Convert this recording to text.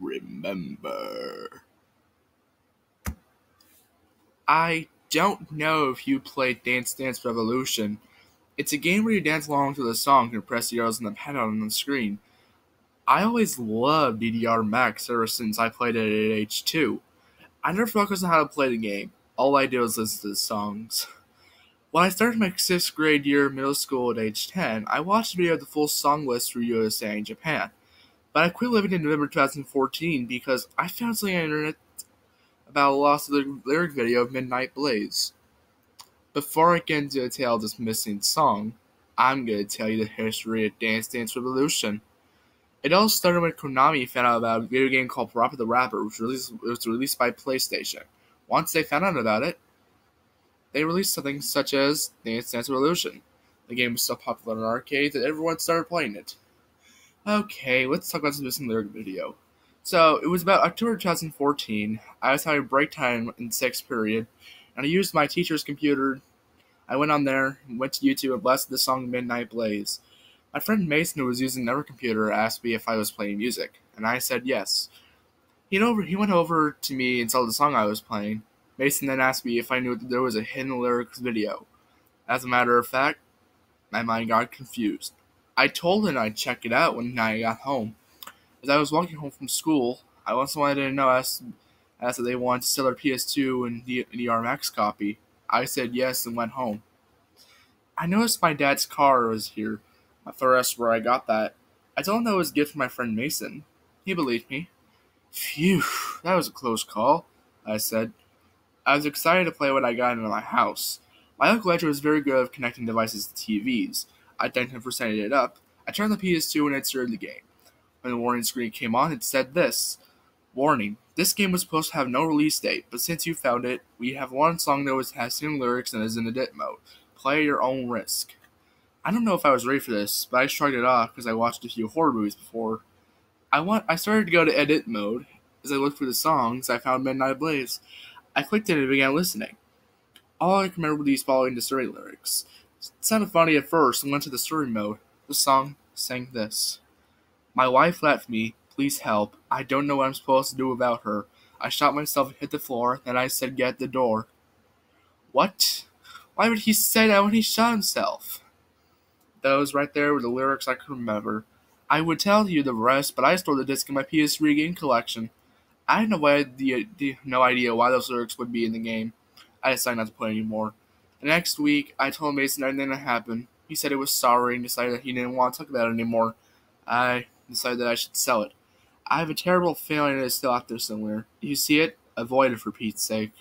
remember. I don't know if you played Dance Dance Revolution. It's a game where you dance along to the song and press the arrows on the pad on the screen. I always loved DDR Max ever since I played it at age 2. I never focused on how to play the game. All I did was listen to the songs. When I started my 6th grade year of middle school at age 10, I watched a video of the full song list for USA and Japan. But I quit living in November 2014 because I found something on the internet about a loss of the lyric video of Midnite Blaze. Before I get into the tale of this missing song, I'm going to tell you the history of Dance Dance Revolution. It all started when Konami found out about a video game called Parappa the Rapper, which was released, was released by PlayStation. Once they found out about it, they released something such as Dance Dance Revolution. The game was so popular in arcades that everyone started playing it. Okay, let's talk about this missing lyric video. So it was about October 2014. I was having break time in sixth period, and I used my teacher's computer. I went on there, went to YouTube, and blasted the song Midnite Blaze. My friend Mason, who was using another computer, asked me if I was playing music, and I said yes. He over, he went over to me and saw the song I was playing. Mason then asked me if I knew that there was a hidden lyrics video. As a matter of fact, my mind got confused. I told him I'd check it out when I got home. As I was walking home from school, I want someone I didn't know asked, asked if they wanted to sell their PS2 and the, the RMX copy. I said yes and went home. I noticed my dad's car was here. I thought asked where I got that. I told him that it was a gift from my friend Mason. He believed me. Phew, that was a close call, I said. I was excited to play what I got into my house. My uncle Edgar was very good at connecting devices to TVs. I thanked him for setting it up. I turned the PS2 and it started the game. When the warning screen came on, it said this Warning This game was supposed to have no release date, but since you found it, we have one song that was, has same lyrics and is in edit mode. Play at your own risk. I don't know if I was ready for this, but I shrugged it off because I watched a few horror movies before. I want I started to go to edit mode. As I looked for the songs, I found Midnite Blaze. I clicked it and began listening. All I can remember were these following story lyrics. It sounded funny at first and went to the story mode. The song sang this. My wife left me. Please help. I don't know what I'm supposed to do about her. I shot myself and hit the floor. Then I said, Get the door. What? Why would he say that when he shot himself? Those right there were the lyrics I could remember. I would tell you the rest, but I stored the disc in my PS3 game collection. I had no idea, no idea why those lyrics would be in the game. I decided not to play anymore. The next week, I told Mason everything that happened. He said he was sorry and decided that he didn't want to talk about it anymore. I decided that I should sell it. I have a terrible feeling that it is still out there somewhere. You see it? Avoid it for Pete's sake.